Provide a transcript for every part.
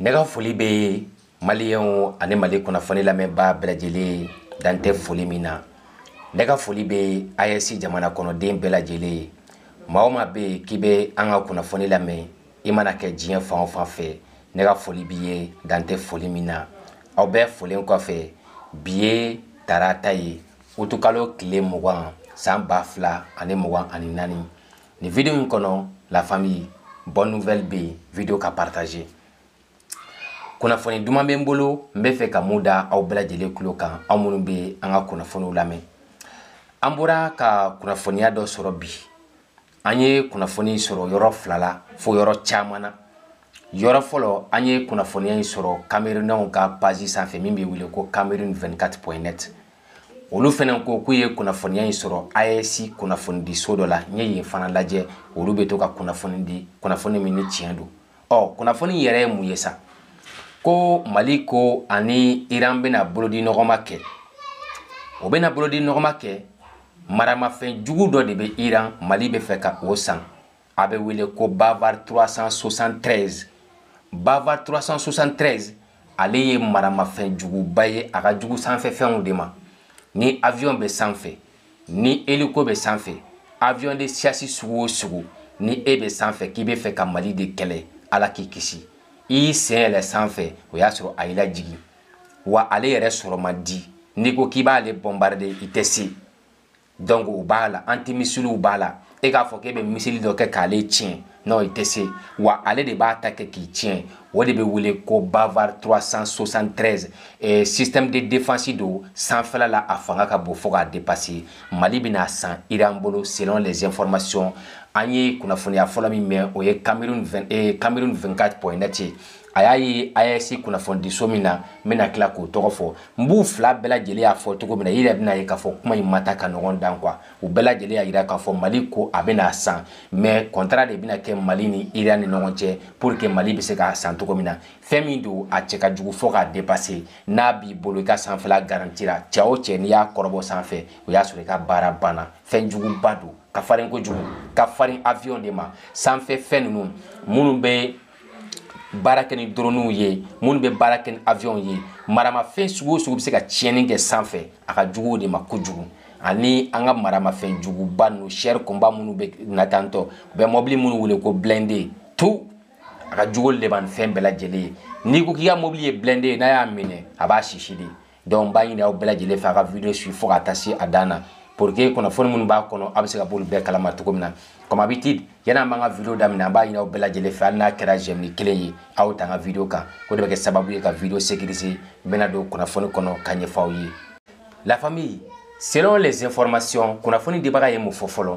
ne ka foli bɛ maliyɛnw ani mali kunnafoni lamɛnbaa bɛɛ lajɛlen dan tɛ foli min na ne ka foli bɛ as jamana kɔnɔden bɛɛ lajɛlen ye maa o maa bɛ yen k'i bɛ an ka kunnafoni lamɛn i mana kɛ diɲɛ fan o fan fɛ ne ka foli b'i ye dan tɛ foli min na aw bɛɛ folen kɔfɛ bi ye tarata ye utukalo tile mugan san ba fila ani mugan ani naani Ni video in kɔnɔ la famille bonne nouvelle bɛ yen video ka partager kunnafoni duman bɛ n bolo n bɛ fɛ ka mun da aw bɛɛ lajɛlen tulo kan aw minnu bɛ an ka kunnafoniw lamɛn an bɔra ka kunnafoniya dɔ sɔrɔ bi an ye kunnafoni sɔrɔ yɔrɔ fila la fo yɔrɔ caman na yɔrɔ fɔlɔ an ye kunnafoniya in sɔrɔ kamerunɛnw ka pazi sanfɛ min bɛ wele ko kamerun 24 net olu fana ko k'u ye kunnafoniya in sɔrɔ AES kunnafonidiso dɔ la n ye yen fana lajɛ olu bɛ to ka kunnafoni di kunnafoni min ni tiɲɛ don ɔ kunnafoni yɛrɛ ye mun ye sa ko mali ko ani iran bɛna bolodi nɔgɔma kɛ o bɛna bolodi nɔgɔma kɛ maramafɛn jugu dɔ de bɛ iran mali bɛ fɛ ka o san a bɛ wele ko bavar 373 bavar 373 ale ye maramafɛn juguba ye a ka jugu sanfɛ fɛnw de ma ni avion bɛ sanfɛ ni eliko bɛ sanfɛ avion de siyasi sugu o sugu ni e bɛ sanfɛ k'i bɛ fɛ ka mali de kɛlɛ ala k'i kisi i y'i sen yɛlɛ sanfɛ o y'a sɔrɔ a y'i lajigin wa ale yɛrɛ sɔrɔ man di n'i ko k'i b'ale bɔnbaride i tɛ se donc o b'a la antimisiliw b'a la e k'a fɔ k'e bɛ misili dɔ kɛ k'ale tiɲɛ n'o i tɛ se wa ale de b'a ta kɛ k'i tiɲɛ o de bɛ wele ko bavar 373 eh, système de défense don sanfɛla la a fanga ka bon fo k'a dépasser mali bɛna san iran bolo selon les informations an ye kunnafoniya fɔlɔ min mɛn o ye cameroun 24.net ye a y'a ye AES kunnafonidiso min na n bɛna tila k'o tɔgɔ fɔ n b'u fila bɛɛ lajɛlen y'a fɔ cogo min na i yɛrɛ bɛna ye k'a fɔ kuma in ma ta ka ɲɔgɔn dan kuwa u bɛɛ lajɛlen y'a jira k'a fɔ mali ko a bɛna san mɛ kɔntara de bɛna kɛ mali ni iriya ni ɲɔgɔn cɛ pour que mali bɛ se k'a san cogo min na fɛn min don a cɛ ka jugu fɔ k'a depase n'a b'i bolo i ka sanfɛla garantira cɛ o cɛ n'i y'a kɔrɔbɔ sanfɛ o y'a sɔrɔ i ka baara banna fɛn juguba don ka farin kojugu ka farin avion de ma sanfɛ fɛn ninnu minnu bɛ baara kɛ ni doroniw ye minnu bɛ baara kɛ ni aviɔnw ye maramafɛn sugu o sugu bɛ se ka tiɲɛni kɛ sanfɛ a ka jugu o de ma kojugu ani an ka maramafɛn juguba ninnu sɛri kunba minnu bɛ na tantɔ u bɛ mɔbili minnu wele ko blende tu a ka jugu de b'an fɛn bɛɛ lajɛlen ye n'i ko k'i ka mɔbili ye blende ye n'a y'a minɛ a b'a sisi de donc n b'a ɲini aw bɛɛ lajɛlen fɛ a ka video suivi fo ka taa se a dan na pour que kunnafoni minnu b'a kɔnɔ a bɛ se ka b'olu bɛɛ kalama cogo min na comme habitude yanni an b'an ka video daminɛ an b'a ɲini aw bɛɛ lajɛlen fɛ hali n'a kɛra jɛmini kelen ye aw ta an ka video kan o de bɛ kɛ sababu ye ka video sécuriser n bɛna don kunnafoni kɔnɔ ka ɲɛfɔ aw ye la famille selon les informations kunnafoni dibaga ye mun fɔ fɔlɔ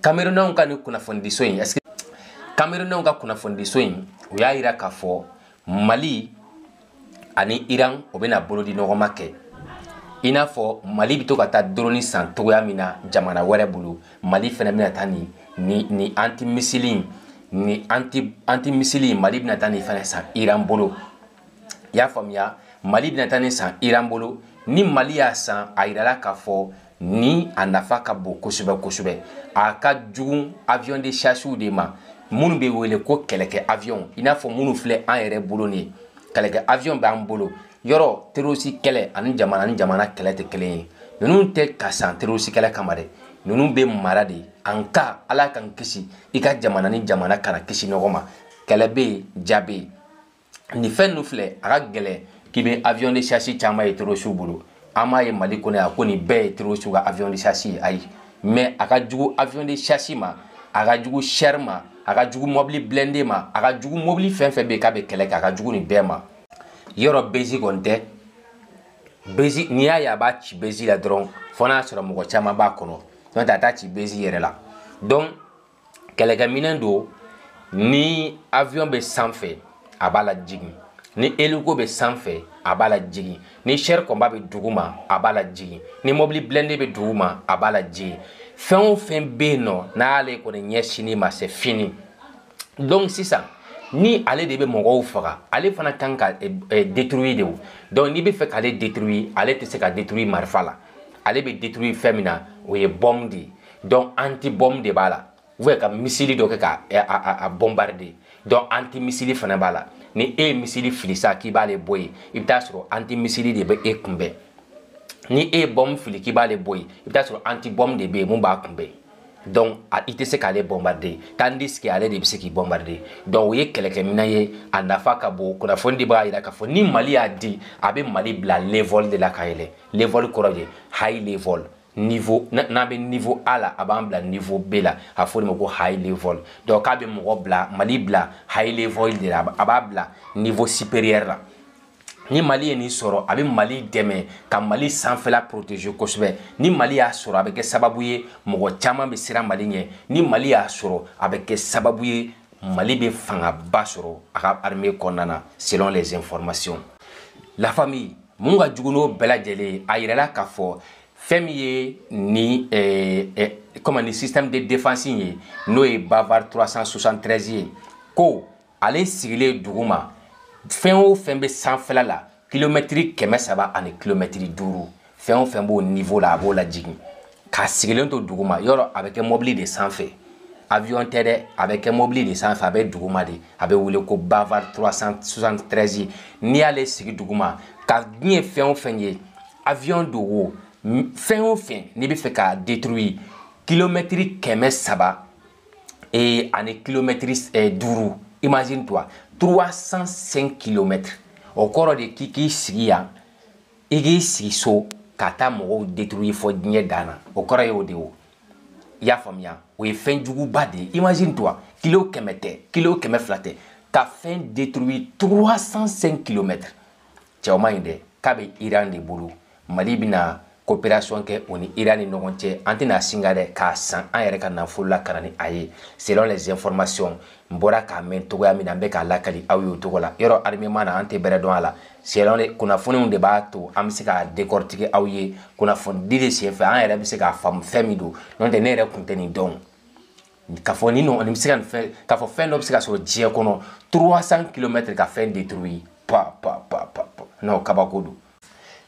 kamerunanw ka ni kunnafonidiso in est kamerunanw ka kunnafonidiso in u y'a yira k'a fɔ mali ani iran o bɛna bolodi nɔgɔma kɛ i n'a fɔ mali bɛ to ka taa doroni san togoya min na jamana wɛrɛ bolo mali fana bɛna taa nin ni ni anti misili in ni anti anti misili in mali bɛna taa nin fana san iran bolo i y'a faamuya mali bɛna taa ni san iran bolo ni mali y'a san a yirala k'a fɔ ni a nafa ka bon kosɛbɛ kosɛbɛ a ka jugu avion de chassiw de ma minnu bɛ wele ko kɛlɛkɛ avion i n'a fɔ minnu filɛ an yɛrɛ bolo nin ye kɛlɛkɛ avion b'an bolo yɔrɔ terorisi kɛlɛ ani jamana ni jamana kɛlɛ tɛ kelen ye ninnu tɛ ka san terorisi kɛlɛ kama dɛ ninnu bɛ mara de an ka ala kan kisi i ka jamana ni jamana kana kisi ɲɔgɔn ma kɛlɛ bɛ yen ja bɛ yen nin fɛn ninnu filɛ a ka gɛlɛn k'i bɛ avion de chasse caman ye terosiw bolo an m'a ye mali kɔnɔ yan ko nin bɛɛ ye terosiw ka avion de chasse ye ayi mɛ a ka jugu avion de chasse ma a ka jugu sɛri ma a ka jugu mɔbili blende ma a ka jugu mɔbili fɛn fɛn bɛ yen k'a bɛ kɛlɛ kɛ a ka jugu nin bɛɛ ma yɔrɔ bezi kɔni tɛ bezi n'i y'a ye a b'a ci bezi la dɔrɔn fo n'a sɔrɔ mɔgɔ caman b'a kɔnɔ n'o tɛ a t'a ci bezi yɛrɛ la donc kɛlɛkɛminɛn don ni avion bɛ sanfɛ a b'a la jigin ni eliko bɛ sanfɛ a b'a la jigin ni sɛri kɔnba bɛ dugu ma a b'a la jigin ni mɔbili blende bɛ dugu ma a b'a la jigin fɛn o fɛn bɛ yen nɔ n'a y'ale kɔni ɲɛsinni ma c'est fini donc sisan ni ale de bɛ mɔgɔw faga ale fana kan ka eh, eh, détruire de o donc n'i bɛ fɛ k'ale détruire ale tɛ se ka détruire marifa la ale bɛ détruire fɛn min na o ye bombe de ye donc anti bɔmu de b'a la ubiyɛn ka misili dɔ kɛ ka a bɔnbaride donc anti misili fana b'a la ni e ye misili fili sa k'i b'ale bɔ yen i bɛ taa sɔrɔ anti misili de bɛ e kunbɛn ni e ye bɔmu fili k'i b'ale bɔ yen i bɛ taa sɔrɔ anti bɔmu de bɛ yen mun b'a kunbɛn donc a i tɛ se k'ale bɔnbaride tandi sigi ale de bɛ se k'i bɔnbaride donc o ye kɛlɛkɛminɛn ye a nafa ka bon kunnafoni de b'a jira k'a fɔ ni mali y'a di a bɛ mali bila level de la ka yɛlɛ level kɔrɔ de high level niveau n'a bɛ niveau A la a b'an bila niveau B la a fɔ de ma ko high level donc k'a bɛ mɔgɔ bila Mali bila high level de la a b'a bila niveau supérieur la ni mali ye nin sɔrɔ a bɛ mali dɛmɛ ka mali sanfɛla protege kosɛbɛ ni mali y'a sɔrɔ a bɛ kɛ sababu ye mɔgɔ caman bɛ siran mali ɲɛ ni mali y'a sɔrɔ a bɛ kɛ sababu ye mali bɛ fangaba sɔrɔ a ka armée kɔnɔna na selon les informations la famille mun ka jugu n'o bɛɛ lajɛlen ye a yirala k'a fɔ fɛn min ye ni eh, eh, kɔmi ni système de défense in ye n'o ye bavar 373 ye ko ale sigilen dugu ma fɛn o fɛn bɛ sanfɛla la kilomɛtiri kɛmɛ saba ani kilomɛtiri duuru fɛn o fɛn b'o niveau la a b'o lajigin k'a sigilen to duguma yɔrɔ a bɛ kɛ mɔbili de sanfɛ avion tɛ dɛ a bɛ kɛ mɔbili de sanfɛ a bɛ duguma de a bɛ wele ko bavar 373 n'i y'ale sigi duguma ka diɲɛ fɛn o fɛn ye avion don o fɛn o fɛn n'i bɛ fɛ k'a détruire kilomɛtiri kɛmɛ saba ee ani kilomɛtiri eh, duuru imagine toi 305 kilomɛtiri o kɔrɔ de k'i k'i sigi yan i k'i sigi so ka taa mɔgɔw detruye fɔ diɲɛ dan na o kɔrɔ ye o de o i y'a faamuya o ye fɛn juguba de ye imagine toi kilo kɛmɛ tɛ kilo kɛmɛ fila tɛ ka fɛn detruye 305 kilomètre cɛw ma ɲi dɛ k'a bɛ iran de bolo mali bɛna coopération kɛ o ni iran ni ɲɔgɔn cɛ an tɛna singa dɛ k'a san an yɛrɛ ka nafolo la ka na ni a ye selon les informations n bɔra k'a mɛn togoya min na n bɛ k'a lakali aw y'o togo la yɔrɔ arimema na an tɛ bɛrɛ dɔn a la sɛlɛn de kunnafoniw de b'a to an bɛ se k'a dekɔrɔtigi aw ye kunnafonidi de senfɛ an yɛrɛ bɛ se k'a faamu fɛn min don n'o tɛ ne yɛrɛ kun tɛ nin dɔn k'a fɔ ni nɔgɔn nin bɛ se ka nin fɛn k'a fɔ fɛn dɔ bɛ se ka sɔrɔ diɲɛ kɔnɔ 300 kilomɛtiri ka fɛn deturu ye pa pa pa pa pa n'o kabako don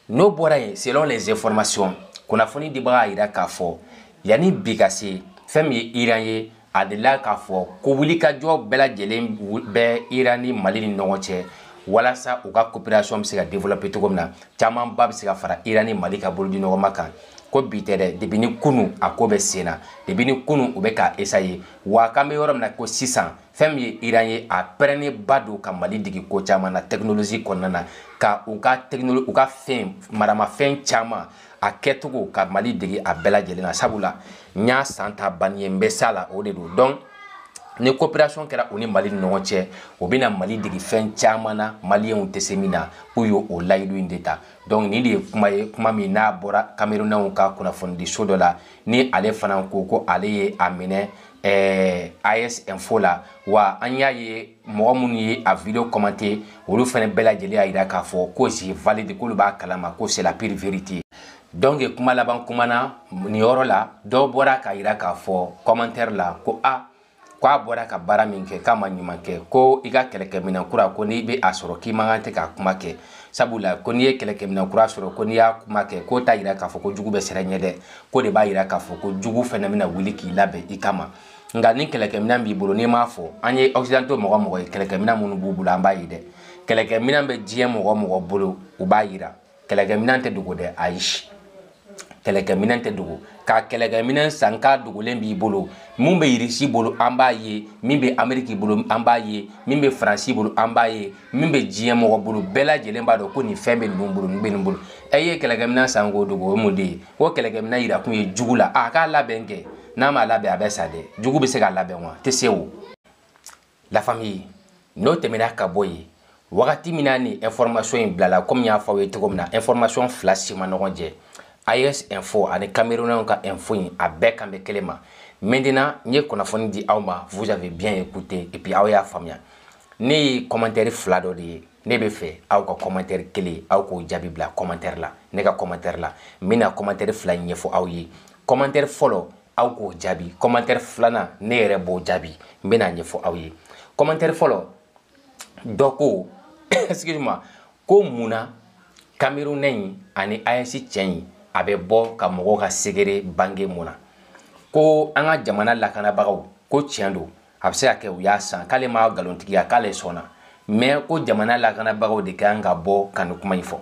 n'o bɔra yen selon les informations kunnafoni dibaga y'a jira k'a fɔ yanni bi ka se fɛn min ye iran ye a delila k'a fɔ ko wulikajɔ bɛɛ lajɛlen bɛ iran ni mali ni ɲɔgɔn cɛ walasa u ka coopération bɛ se ka développer cogo min na camanba bɛ se ka fara iran ni mali ka bolodi ɲɔgɔnma kan ko bi tɛ dɛ depi ni kunu a ko bɛ sen na depi ni kunu u bɛ k'a essaye wa k'an bɛ yɔrɔ min na ko sisan fɛn min ye iran ye a pɛrɛnnenba don ka mali digi ko caman na tɛkinolozi kɔnɔna na ka u ka tɛkinolo u ka fɛn maramafɛn caman a kɛcogo ka mali digi a bɛɛ lajɛlen na sabula n y'a san ta banni ye n bɛ s'a la o de don donc ni coopération kɛra u ni mali ni ɲɔgɔn cɛ o bɛna mali digi fɛn caman na maliyɛnw tɛ se min na k'u y'o o layidu in de ta donc nin de ye kuma ye kuma min n'a bɔra kamerunɛnw ka kunnafonidiso dɔ la ni ale fana ko ko ale ye a minɛ ɛɛ AES info la wa an y'a ye mɔgɔ minnu ye a video commenter olu fana bɛɛ lajɛlen y'a jira k'a fɔ ko c'est valide k'olu b'a kalama ko c'est la pure vérité donc kuma laban kuma na nin yɔrɔ la dɔ bɔra k'a jira k'a fɔ commentaire la ko a ah, ko a bɔra ka baara min kɛ k'a ma ɲuman kɛ ko i ka kɛlɛkɛminɛn kura ko n'i bɛ a sɔrɔ k'i man kan tɛ k'a kuma kɛ sabula ko n'i ye kɛlɛkɛminɛn kura sɔrɔ ko n'i y'a kuma kɛ k'o t'a jira k'a fɔ ko jugu bɛ sira ɲɛ dɛ ko de b'a yira k'a fɔ ko jugu fɛnɛ bɛna wuli k'i labɛn i kama nka ni kɛlɛkɛminɛn b'i bolo n'i m'a fɔ an ye occidentaux mɔgɔ mɔgɔ ye kɛlɛkɛminɛn minnu b'u bolo an b'a ye dɛ kɛlɛkɛminɛn bɛ diɲɛ mɔgɔ mɔgɔ bolo u b'a yira kɛlɛkɛminɛn tɛ dogo dɛ ayi kɛlɛkɛminɛn tɛ dogo ka kɛlɛkɛminɛn san k'a dogolen b'i bolo min bɛ irisi bolo an b'a ye min bɛ ameriki bolo an b'a ye min bɛ faransi bolo an b'a ye min bɛ diɲɛ mɔgɔ bolo bɛɛ lajɛlen b'a dɔn ko nin fɛn bɛ ninnu bolo nin bɛ nin bolo ɛ ye kɛlɛkɛminɛn san k'o dogo o ye mun de ye o kɛlɛkɛminɛ yira kun ye jugu la a k'a labɛn kɛ n'a m'a labɛn a bɛ sa dɛ jugu bɛ se k'a labɛn wa tɛ se o la famille n'o tɛmɛna ka bɔ yen wagati min na ni information in bilala komi n y'a fɔ aw ye cogo min na information fila si ma ɲɔgɔn jɛ AES info ani camerounɛw ka info in a bɛɛ kan bɛ kelen ma maintenant n ye kunnafoni di aw ma vous avez bien écouté et puis aw y'a faamuya ne ye commentaire fila dɔ de ye ne bɛ fɛ aw ka kɔmantɛri kelen aw k'o jaabi bila kɔmantɛri la ne ka kɔmantɛri la n bɛna kɔmantɛri fila ɲɛfɔ aw ye kɔmantɛri fɔlɔ aw k'o jaabi kɔmantɛri filanan ne yɛrɛ b'o jaabi n bɛna ɲɛfɔ aw ye kɔmantɛri fɔlɔ dɔ ko excuse moi ko mun na kamerunɛ in ani as cɛ in a bɛ bɔ ka mɔgɔw ka segere bange mun na ko an ka jamana lakanabagaw ko tiɲɛ don a bɛ se ka kɛ u y'a san k'ale ma nkalontigiya k'ale sɔnna mɛ ko jamana lakanabagaw de kan ka bɔ ka nin kuma in fɔ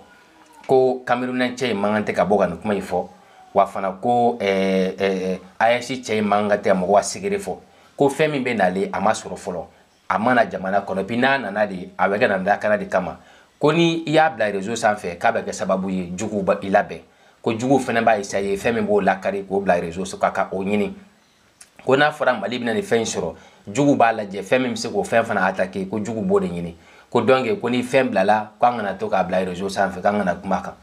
ko kamerunɛn cɛ in man kan tɛ ka bɔ ka nin kuma in fɔ wa fana ko eh, eh, ayɛsi cɛ in man kan tɛ mɔgɔ ka sigere fɔ ko fɛn min bɛ nale a ma sɔrɔ fɔlɔ a mana jamana kɔnɔ bi n'a nana de a bɛ kɛ na lakana de kama ko ni i y'a bila rezo sanfɛ k'a bɛ kɛ sababu ye juguw ba i labɛn ko juguw fana b'a isaye fɛn min b'o lakari k'o bila rezo so ka ka o ɲini ko n'a fɔra mali bɛna nin fɛn in sɔrɔ jugu b'a lajɛ fɛn min bɛ se k'o fɛn fana atake ko jugu b'o de ɲini ko dɔnke ko ni fɛn bilala ko an kana to k'a bila rezo sanfɛ k'an kana kuma kan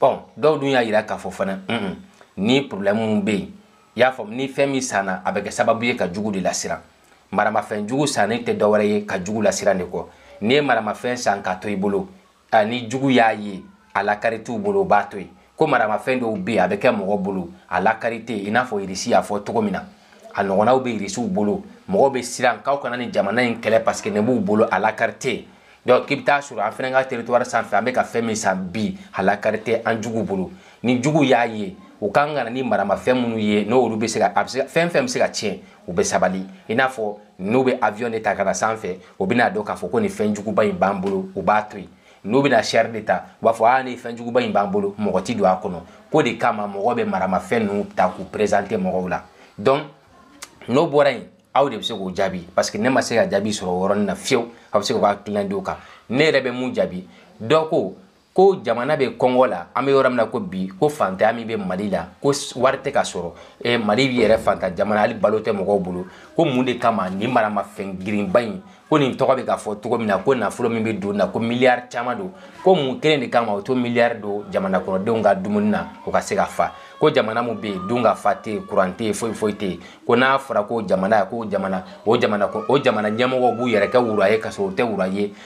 bɔn dɔw dun y'a yira k'a fɔ fana un ni problɛmu bɛ yen i y'a faamu ni fɛn min sanna a bɛ kɛ sababu ye ka jugu de lasiran maramafɛn jugu sanni tɛ dɔwɛrɛ ye ka jugu lasiran de kɔ n'i ye maramafɛn san k'a to i bolo ani jugu y'a ye a lakari t'u bolo u b'a to yen ko maramafɛn dɔw bɛ yen a bɛ kɛ mɔgɔ bolo a lakari tɛ yen i n'a fɔ irisi y'a fɔ cogo min na a ɲɔgɔnnaw bɛ irisiw bolo mɔgɔw bɛ siran k'aw kana nin jamana in kɛlɛ parce que ne b'u bolo a lakari tɛ yen donc k'i bɛ taa sɔrɔ an fana ka territoire sanfɛ an bɛ ka fɛn min san bi a lakari tɛ an jugu bolo ni jugu y'a ye u kan ka na ni maramafɛn minnu ye n'olu bɛ se ka a bɛ se fɛn fɛn bɛ se ka tiɲɛ u bɛ sabali i n'a fɔ n'u bɛ avion de ta ka na sanfɛ u bɛna dɔn k'a fɔ ko nin fɛn juguba in b'an bolo u b'a to yen n'u bɛna sɛri de ta u b'a fɔ aa nin fɛn juguba in b'an bolo mɔgɔ ti don a kɔnɔ ko de kama mɔgɔ bɛ maramafɛn ninnu ta k'u perezante mɔgɔw la donc n'o bɔra yen aw de bɛ se k'o jaabi parce que ne ma se ka jaabi sɔrɔ o yɔrɔnin na fiyewu aw bɛ se k'o ka hakilina di o kan ne yɛrɛ bɛ mun jaabi dɔ ko ko jamana bɛ kɔngɔ la an bɛ yɔrɔ min na ko bi ko fantanya min bɛ mali la ko wari tɛ ka sɔrɔ e mali yɛrɛ fanta jamana hali balo tɛ mɔgɔw bolo ko mun de kama nin maramafɛn girinba in ko nin tɔgɔ bɛ ka fɔ cogo min na ko nafolo min bɛ don na ko miliyari caman don ko mun kelen de kama o to miliyari don jamana kɔnɔdenw ka dumuni na o ka se ka fa ko jamana min bɛ yen dun ka fa tɛ yen kuran tɛ yen foyi foyi tɛ yen ko n'a fɔra ko jamana ko jamana o jamana o jamana ɲɛmɔgɔw b'u yɛrɛ kɛ wura ye ka sɔrɔ u tɛ wura ye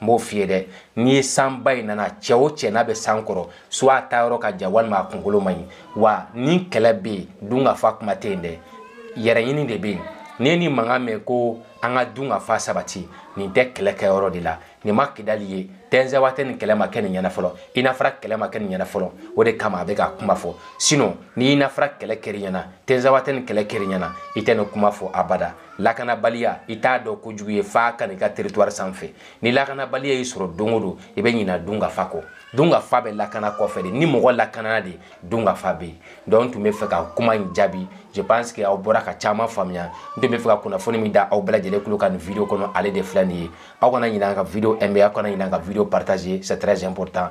n b'o f'i ye dɛ n'i ye sanba in nana cɛ o cɛ n'a bɛ san kɔrɔ soit a taayɔrɔ ka jan walima a kunkolo man ɲi wa ni kɛlɛ bɛ yen dun ka fa kuma tɛ yen dɛ yɛrɛɲini de bɛ yen n'i ye nin mankan mɛn ko an ka dun ka fa sabati nin tɛ kɛlɛ kɛyɔrɔ de la nin ma kidali ye tɛnsɛwa tɛ nin kɛlɛ ma kɛ nin ɲɛna fɔlɔ i n'a fɔra kɛlɛ ma kɛ nin ɲɛna fɔlɔ o de kama a bɛ ka kuma fɔ sinon n'i n'a fɔra kɛlɛ kɛr'i ɲɛna tɛnsɛwa tɛ nin kɛlɛ kɛr'i ɲɛna i tɛ nin kuma fɔ abada lakanabaliya i t'a dɔn kojugu ye f'a ka n'i ka teritwari sanfɛ ni lakanabaliya y'i sɔrɔ don o don i bɛ ɲina dun ka fa kɔ dun ka fa bɛ lakana kɔfɛ de ni mɔgɔ lakanana de dun ka fa bɛ yen dɔn n tun bɛ fɛ ka kuma in jaabi je pense que aw bɔra ka caman faamuya n tun bɛ fɛ ka kunnafoni min da aw bɛɛ lajɛlen tulo ka nin video kɔnɔ ale de filɛ nin ye aw kana ɲinɛ an ka video aimer aw kana ɲinɛ an ka video partager c'est très important